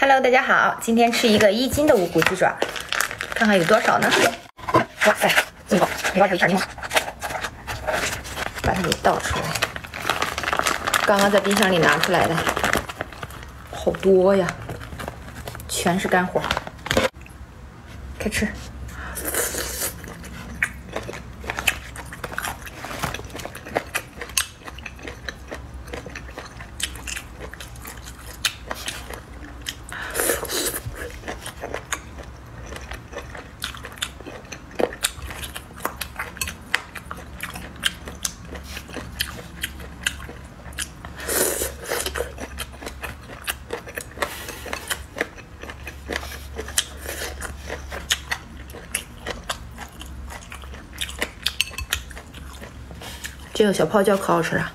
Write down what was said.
Hello，大家好，今天吃一个一斤的无骨鸡爪，看看有多少呢？哇塞，这么高，你往这一下，你往，把它给倒出来。刚刚在冰箱里拿出来的，好多呀，全是干货。开吃。这个小泡椒可好吃了。